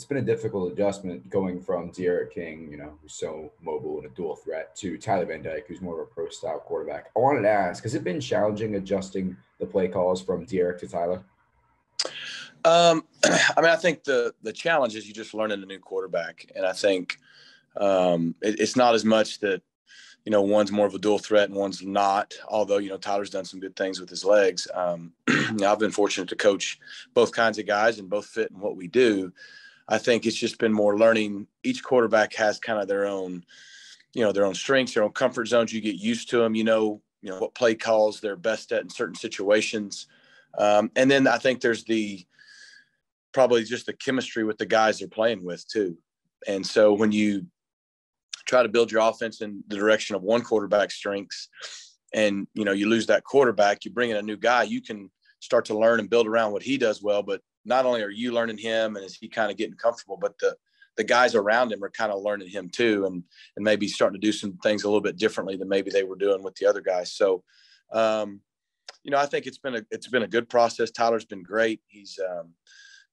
it's been a difficult adjustment going from D'Eriq King, you know, who's so mobile and a dual threat, to Tyler Van Dyke, who's more of a pro style quarterback. I wanted to ask, has it been challenging adjusting the play calls from D'Eriq to Tyler? Um, I mean, I think the the challenge is you just learning a new quarterback, and I think um, it, it's not as much that you know one's more of a dual threat and one's not. Although you know Tyler's done some good things with his legs. Um, I've been fortunate to coach both kinds of guys and both fit in what we do. I think it's just been more learning. Each quarterback has kind of their own, you know, their own strengths, their own comfort zones. You get used to them. You know, you know what play calls they're best at in certain situations. Um, and then I think there's the probably just the chemistry with the guys they're playing with too. And so when you try to build your offense in the direction of one quarterback's strengths and you know you lose that quarterback, you bring in a new guy, you can start to learn and build around what he does well. But not only are you learning him and is he kind of getting comfortable, but the the guys around him are kind of learning him too and and maybe starting to do some things a little bit differently than maybe they were doing with the other guys. So um, you know, I think it's been a it's been a good process. Tyler's been great. He's um,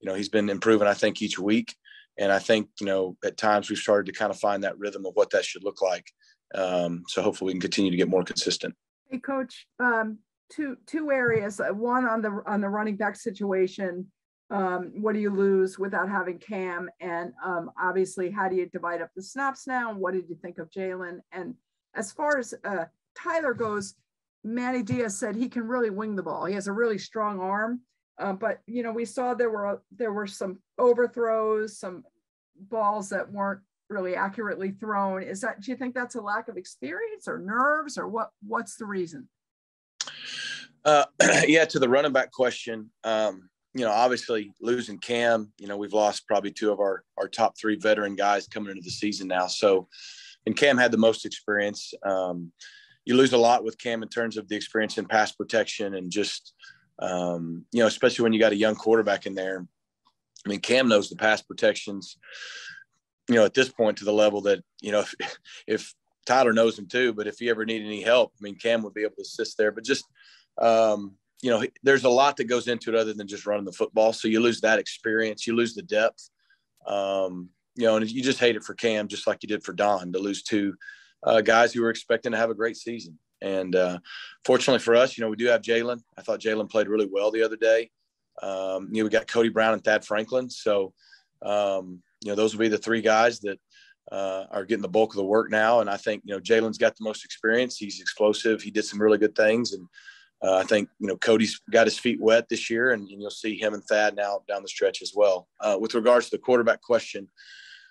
you know, he's been improving, I think, each week. And I think, you know, at times we've started to kind of find that rhythm of what that should look like. Um, so hopefully we can continue to get more consistent. Hey, coach, um, two two areas. Uh, one on the on the running back situation. Um, what do you lose without having Cam? And um, obviously, how do you divide up the snaps now? What did you think of Jaylan? And as far as uh, Tyler goes, Manny Diaz said he can really wing the ball. He has a really strong arm. Uh, but you know, we saw there were there were some overthrows, some balls that weren't really accurately thrown. Is that do you think that's a lack of experience or nerves or what? What's the reason? Uh, yeah, to the running back question, um, you know, obviously losing Cam, you know, we've lost probably two of our our top three veteran guys coming into the season now. So, and Cam had the most experience. Um, you lose a lot with Cam in terms of the experience in pass protection and just um, you know, especially when you got a young quarterback in there. I mean, Cam knows the pass protections, you know, at this point to the level that, you know, if, if Tyler knows him too, but if he ever needed any help, I mean, Cam would be able to assist there. But just, um, you know, there's a lot that goes into it other than just running the football. So you lose that experience, you lose the depth. Um, you know, and you just hate it for Cam, just like you did for Don, to lose two uh, guys who were expecting to have a great season. And uh, fortunately for us, you know, we do have Jaylan. I thought Jaylan played really well the other day. Um, you know, we got Cody Brown and Thad Franklin. So, um, you know, those will be the three guys that uh, are getting the bulk of the work now. And I think, you know, Jaylan's got the most experience. He's explosive. He did some really good things. And uh, I think, you know, Cody's got his feet wet this year, and, and you'll see him and Thad now down the stretch as well. Uh, with regards to the quarterback question,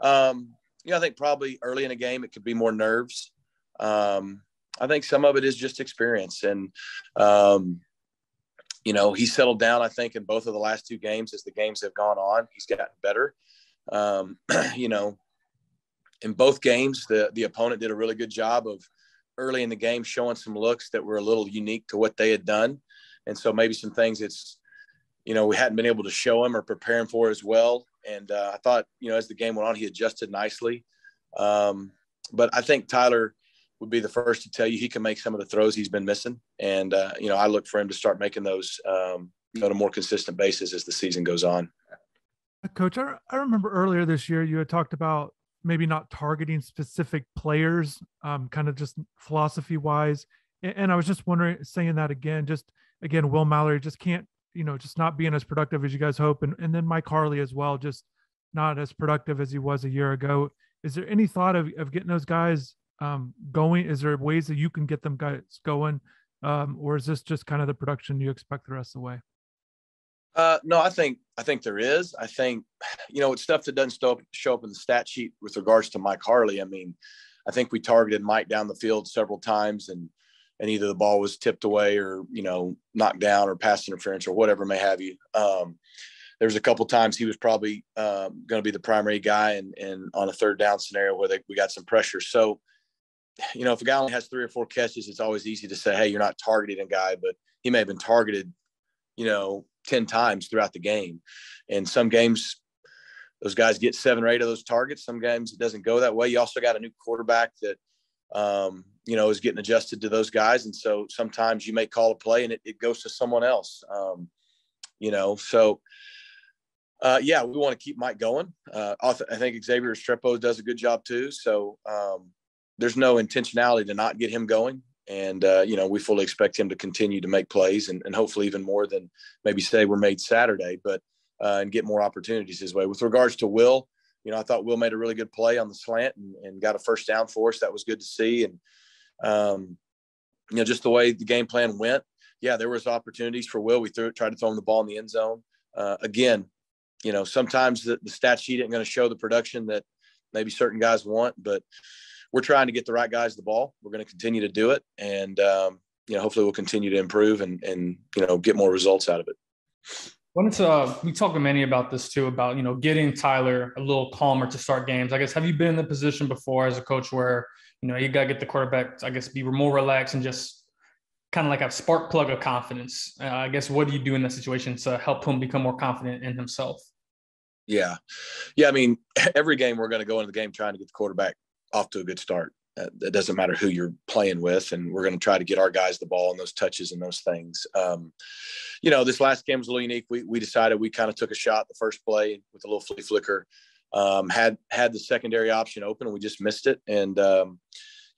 um, you know, I think probably early in a game it could be more nerves. Um, I think some of it is just experience. And, um, you know, he settled down, I think, in both of the last two games as the games have gone on. He's gotten better. Um, you know, in both games, the, the opponent did a really good job of early in the game showing some looks that were a little unique to what they had done. And so maybe some things it's, you know, we hadn't been able to show him or prepare him for as well. And uh, I thought, you know, as the game went on, he adjusted nicely. Um, but I think Tyler – would be the first to tell you he can make some of the throws he's been missing. And, uh, you know, I look for him to start making those um, on a more consistent basis as the season goes on. Coach, I, I remember earlier this year you had talked about maybe not targeting specific players, um, kind of just philosophy wise. And, and I was just wondering, saying that again, just again, Will Mallory just can't, you know, just not being as productive as you guys hope. And, and then Mike Harley as well, just not as productive as he was a year ago. Is there any thought of, of getting those guys um, going? Is there ways that you can get them guys going, um, or is this just kind of the production you expect the rest of the way? Uh, no, I think I think there is. I think you know it's stuff that doesn't show up, in the stat sheet with regards to Mike Harley. I mean, I think we targeted Mike down the field several times, and and either the ball was tipped away or you know knocked down or pass interference or whatever may have you. Um, there was a couple times he was probably um, going to be the primary guy, and and on a third down scenario where they, we got some pressure. So you know, if a guy only has three or four catches, it's always easy to say, hey, you're not targeting a guy, but he may have been targeted, you know, 10 times throughout the game. And some games, those guys get seven or eight of those targets. Some games it doesn't go that way. You also got a new quarterback that, um, you know, is getting adjusted to those guys. And so sometimes you may call a play and it, it goes to someone else, um, you know. So Uh, yeah, we want to keep Mike going. Uh, I think Xavier Restrepo does a good job too. So um, there's no intentionality to not get him going. And, uh, you know, we fully expect him to continue to make plays and, and hopefully even more than maybe say were made Saturday, but uh, and get more opportunities his way. With regards to Will, you know, I thought Will made a really good play on the slant and, and got a first down for us. That was good to see. And, um, you know, just the way the game plan went. Yeah, there was opportunities for Will. We threw tried to throw him the ball in the end zone. Uh, again, you know, sometimes the, the stat sheet isn't going to show the production that maybe certain guys want, but we're trying to get the right guys the ball. We're going to continue to do it, and um, you know, hopefully, we'll continue to improve and and you know get more results out of it. Wanted to uh, we talked to Manny about this too about you know getting Tyler a little calmer to start games. I guess have you been in the position before as a coach where you know you got to get the quarterback I guess be more relaxed and just kind of like a spark plug of confidence. Uh, I guess what do you do in that situation to help him become more confident in himself? Yeah, yeah. I mean, every game we're going to go into the game trying to get the quarterback off to a good start. Uh, it doesn't matter who you're playing with, and we're going to try to get our guys the ball and those touches and those things. Um, you know, this last game was a little unique. We we decided we kind of took a shot the first play with a little flea flicker. Um, had had the secondary option open, and we just missed it. And um,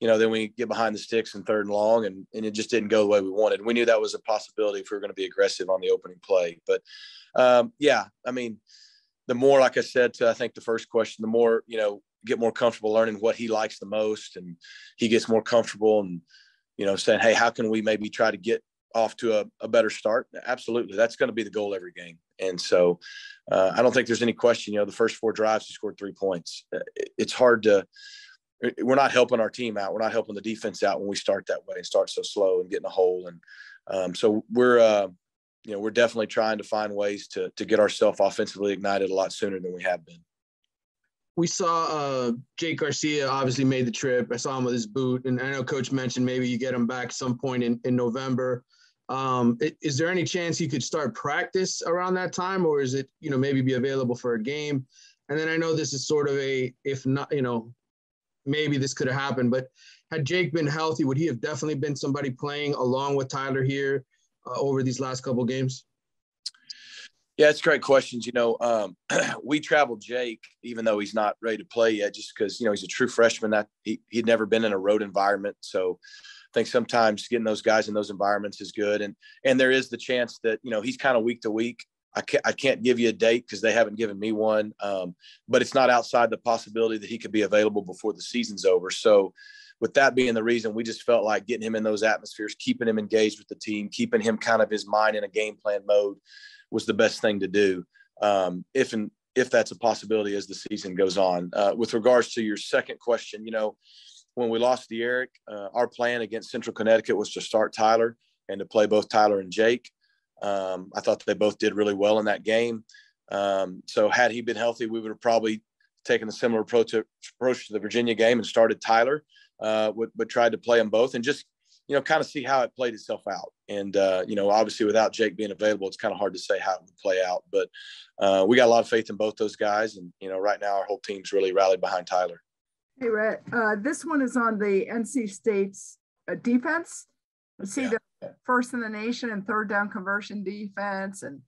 you know, then we get behind the sticks in third and long, and and it just didn't go the way we wanted. We knew that was a possibility if we were going to be aggressive on the opening play. But um, yeah, I mean, the more, like I said, to I think the first question, the more you know get more comfortable learning what he likes the most and he gets more comfortable and you know saying hey how can we maybe try to get off to a, a better start? Absolutely. That's going to be the goal every game. And so uh, i don't think there's any question you know the first four drives he scored three points. Uh, it's hard to we're not helping our team out. We're not helping the defense out when we start that way and start so slow and get in a hole. And um, so we're uh, you know we're definitely trying to find ways to to get ourselves offensively ignited a lot sooner than we have been we saw uh, Jake Garcia obviously made the trip. I saw him with his boot, and I know Coach mentioned maybe you get him back some point in, in November. Um, is there any chance he could start practice around that time, or is it you know maybe be available for a game? And then I know this is sort of a if not you know maybe this could have happened, but had Jake been healthy, would he have definitely been somebody playing along with Tyler here uh, over these last couple games? Yeah, it's great questions. You know, um, we traveled Jake, even though he's not ready to play yet, just because you know he's a true freshman. That he he'd never been in a road environment, so I think sometimes getting those guys in those environments is good. And and there is the chance that you know he's kind of week to week. I can't I can't give you a date because they haven't given me one, um, but it's not outside the possibility that he could be available before the season's over. So. With that being the reason, we just felt like getting him in those atmospheres, keeping him engaged with the team, keeping him kind of his mind in a game plan mode, was the best thing to do um, if and if that's a possibility as the season goes on. Uh, with regards to your second question, you know, when we lost D'Eriq, uh, our plan against Central Connecticut was to start Tyler and to play both Tyler and Jake. Um, I thought they both did really well in that game. Um, so had he been healthy, we would have probably taken a similar approach to, approach to the Virginia game and started Tyler, uh, but, but tried to play them both and just you know, kind of see how it played itself out. And, uh, you know, obviously without Jake being available, it's kind of hard to say how it would play out. But uh, we got a lot of faith in both those guys. And, you know, right now our whole team's really rallied behind Tyler. Hey, Rhett, uh, this one is on the NC State's uh, defense. Let's see yeah. the first in the nation and third down conversion defense and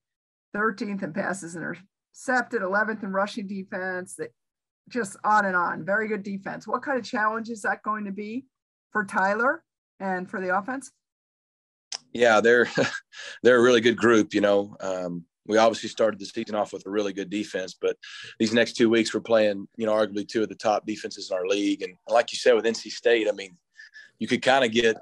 13th in passes intercepted, 11th in rushing defense. That just on and on. Very good defense. What kind of challenge is that going to be for Tyler? And for the offense? Yeah, they're they're a really good group. You know, um, we obviously started the season off with a really good defense, but these next two weeks we're playing, you know, arguably two of the top defenses in our league. And like you said with NC State, I mean, you could kind of get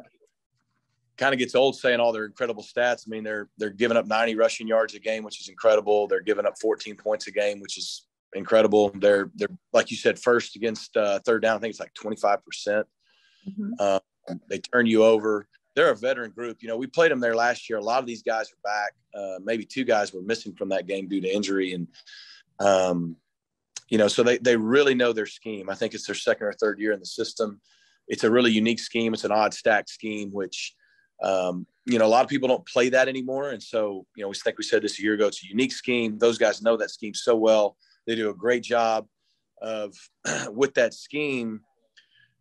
kind of gets old saying all their incredible stats. I mean, they're they're giving up 90 rushing yards a game, which is incredible. They're giving up 14 points a game, which is incredible. They're they're like you said, first against uh, third down. I think it's like 25 percent. Mm-hmm. Uh, they turn you over. They're a veteran group. You know, we played them there last year. A lot of these guys are back. Uh, maybe two guys were missing from that game due to injury, and um, you know, so they they really know their scheme. I think it's their second or third year in the system. It's a really unique scheme. It's an odd stack scheme, which um, you know a lot of people don't play that anymore. And so, you know, we think we said this a year ago. It's a unique scheme. Those guys know that scheme so well. They do a great job of with that scheme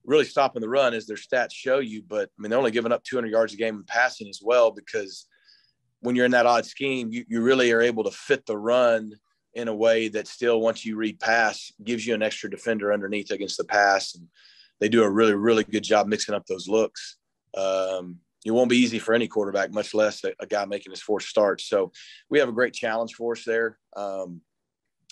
really stopping the run as their stats show you. But I mean, they're only giving up 200 yards a game in passing as well because when you're in that odd scheme, you, you really are able to fit the run in a way that still, once you read pass, gives you an extra defender underneath against the pass. And they do a really, really good job mixing up those looks. Um, it won't be easy for any quarterback, much less a, a, guy making his fourth start. So we have a great challenge for us there. Um,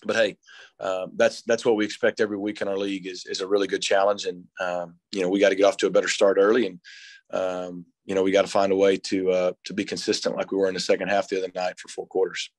but hey, uh, that's that's what we expect every week in our league is is a really good challenge, and um, you know we got to get off to a better start early, and um, you know we got to find a way to uh, to be consistent like we were in the second half the other night for four quarters.